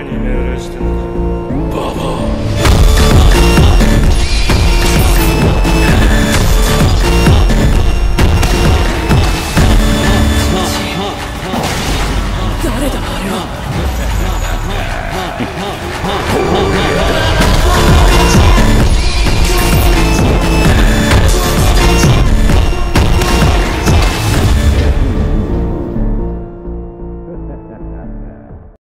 誰に命令してんだババア。誰だあれは。